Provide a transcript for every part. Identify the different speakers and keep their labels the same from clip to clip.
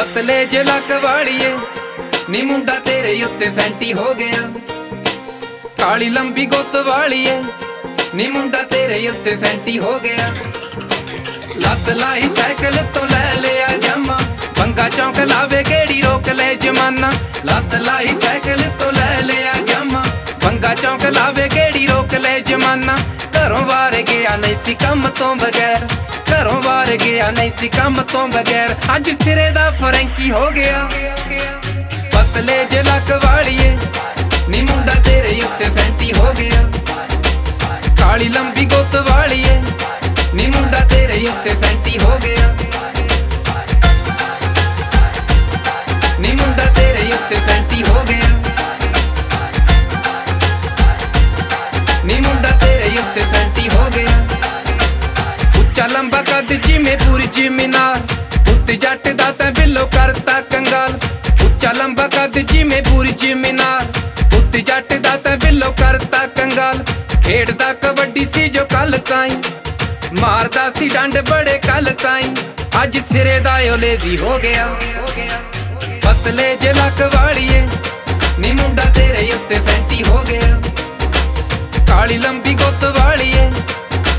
Speaker 1: ਪਤਲੇ ਜਲਕ ਵਾਲੀਏ। ਨੀ ਮੁੰਡਾ ਤੇਰੇ ਉੱਤੇ ਸੈਂਟੀ ਹੋ ਗਿਆ। ਕਾਲੀ ਲੰਬੀ ਗੁੱਤ ਵਾਲੀਏ। ਨੀ ਮੁੰਡਾ ਤੇਰੇ ਉੱਤੇ ਸੈਂਟੀ ਹੋ ਗਿਆ। ਲੱਤ ਲਾਈ ਸਾਈਕਲ ਤੋਂ ਲੈ ਲਿਆ ਜਮਾ। ਪੰਗਾ ਚੌਂਕ ਲਾਵੇ ਕਿਹੜੀ ਰੋਕ ਲੈ ਜਮਾਨਾ। ਲੱਤ ਲਾਈ ਸਾਈਕਲ ਤੋਂ ਲੈ ਲਿਆ ਜਮਾ। ਪੰਗਾ ਚੌਂਕ ਲਾਵੇ ਕਿਹੜੀ ਰੋਕ ਲੈ ਜਮਾਨਾ। ਘਰੋਂ ਵਾਰ ਗਿਆ ਨਹੀਂ ਸੀ ਕੰਮ ਤੋਂ ਬਗੈਰ। ਘਰੋਂ ਵਾਰ ਗਿਆ ਨਹੀਂ ਸੀ ਕੰਮ ਤੋਂ ਬਗੈਰ। ਅੱਜ ਸਿਰੇ ਦਾ ਫਰੈਂਕੀ ਹੋ ਗਿਆ। ਪਤਲੇ ਜੇ ਲੱਕ ਵਾਲੀਏ, ਨੀ ਮੁੰਡਾ ਤੇਰੇ ਉੱਤੇ ਸੈਂਟੀ ਹੋ ਗਿਆ। ਕਾਲੀ ਲੰਬੀ ਗੁੱਤ ਵਾਲੀਏ, ਨੀ ਮੁੰਡਾ ਤੇਰੇ ਉੱਤੇ ਸੈਂਟੀ ਉੱਚਾ ਲੰਬਾ ਕੱਦ ਜਿਵੇਂ ਬੁਰਜ ਮਿਨਾਰ ਉੱਤੇ ਜੱਟ ਦਾ ਤਾਂ ਬਿੱਲੋ ਕਰਤਾ ਕੰਗਾਲ। ਉੱਚਾ ਲੰਬਾ ਕੱਦ ਜਿਵੇਂ ਬੁਰਜ ਮਿਨਾਰ ਉੱਤੇ ਜੱਟ ਦਾ ਤਾਂ ਬਿੱਲੋ ਕਰਤਾ ਕੰਗਾਲ। ਖੇਡਦਾ ਕਬੱਡੀ ਸੀ ਜੋ ਕੱਲ ਤਾਈ। ਮਾਰਦਾ ਸੀ ਡੰਡ ਬੜੇ ਕੱਲ ਤਾਈ। ਅੱਜ ਸਿਰੇ ਦਾ ਓਲੇ ਵੀ ਹੋ ਗਿਆ। ਪਤਲੇ ਜੇ ਲੱਕ ਵਾਲੀਏ, ਨੀ ਮੁੰਡਾ ਤੇਰੇ ਉੱਤੇ ਸੈਂਟੀ ਹੋ ਗਿਆ। ਕਾਲੀ ਲੰਬੀ ਗੁੱਤ ਵਾਲੀਏ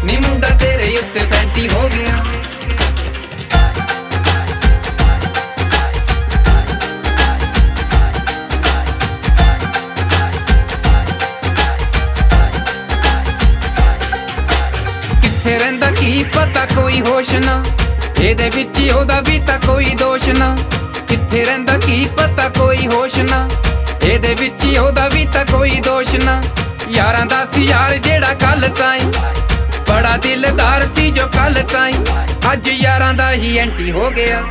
Speaker 1: ਨੀ ਮੁੰਡਾ ਤੇਰੇ ਉੱਤੇ ਸੈਂਟੀ ਹੋ ਗਿਆ। ਕਿੱਥੇ ਰਹਿੰਦਾ ਕੀ ਪਤਾ ਕੋਈ ਹੋਸ਼ ਨਾ, ਇਹਦੇ ਵਿੱਚ ਹੀ ਉਹਦਾ ਵੀ ਤਾਂ ਕੋਈ ਦੋਸ਼ ਨਾ। ਕਿੱਥੇ ਰਹਿੰਦਾ ਕੀ ਪਤਾ ਕੋਈ ਹੋਸ਼ ਨਾ, ਇਹਦੇ ਵਿੱਚ ਹੀ ਉਹਦਾ ਵੀ ਤਾਂ ਕੋਈ ਦੋਸ਼ ਨਾ। ਯਾਰਾਂ ਦਾ ਸੀ ਯਾਰ ਜਿਹੜਾ ਕੱਲ ਤਾਈ। ਬੜਾ ਦਿਲਦਾਰ ਸੀ ਜੋ ਕੱਲ ਤਾਈ ਅੱਜ ਯਾਰਾਂ ਦਾ ਹੀ ਐਂਟੀ ਹੋ ਗਿਆ।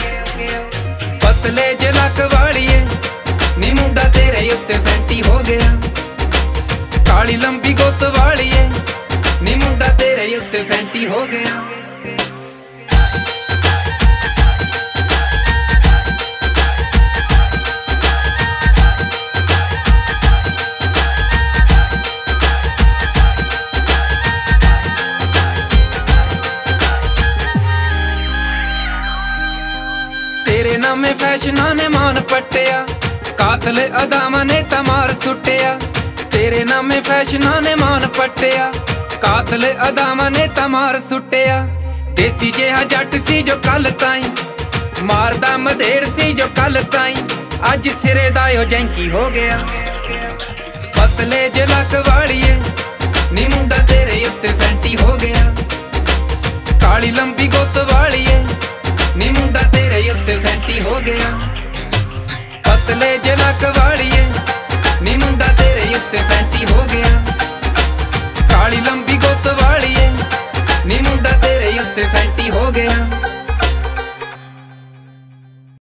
Speaker 1: ਪਤਲੇ ਜਲਕ ਵਾਲੀਏ, ਨੀ ਮੁੰਡਾ ਤੇਰੇ ਉੱਤੇ ਸੈਂਟੀ ਹੋ ਗਿਆ। ਕਾਲੀ ਲੰਬੀ ਗੁੱਤ ਵਾਲੀਏ, ਨੀ ਮੁੰਡਾ ਤੇਰੇ ਉੱਤੇ ਸੈਂਟੀ ਹੋ ਗਿਆ। ਤੇਰੇ ਫੈਸ਼ਨਾਂ ਨੇ ਮਾਨ ਪੱਟਿਆ। ਕਾਤਲ ਅਦਾਵਾਂ ਨੇ ਤਮਾਰ ਸੁੱਟਿਆ। ਤੇਰੇ ਨਾਮੇ ਫੈਸ਼ਨਾਂ ਨੇ ਮਾਨ ਪੱਟਿਆ। ਕਾਤਲ ਅਦਾਵਾਂ ਨੇ ਤਮਾਰ ਸੁੱਟਿਆ। ਦੇਸੀ ਜਿਹਾ ਜੱਟ ਸੀ ਜੋ ਕੱਲ ਤਾਈ। ਮਾਰਦਾ ਮਧੇੜ ਸੀ ਜੋ ਕੱਲ ਤਾਈ। ਅੱਜ ਸਿਰੇ ਦਾ ਓ ਜੈਂਕੀ ਹੋ ਗਿਆ। ਪਤਲੇ ਜਲਕ ਵਾਲੀਏ, ਨੀ ਮੁੰਡਾ ਤੇਰੇ ਉੱਤੇ ਸੈਂਟੀ ਹੋ ਗਿਆ। ਕਾਲੀ ਲੰਬੀ ਗੁੱਤ ਵਾਲੀਏ ਨੀ ਮੁੰਡਾ ਤੇਰੇ ਉੱਤੇ ਸੈਂਟੀ ਹੋ ਗਿਆ। ਪਤਲੇ ਜਿਹਾ ਵਾਲੀਏ, ਨੀ ਮੁੰਡਾ ਤੇਰੇ ਉੱਤੇ ਸੈਂਟੀ ਹੋ ਗਿਆ। ਕਾਲੀ ਲੰਬੀ